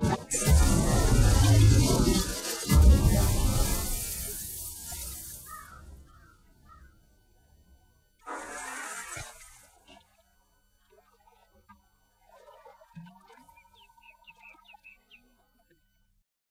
Thanks.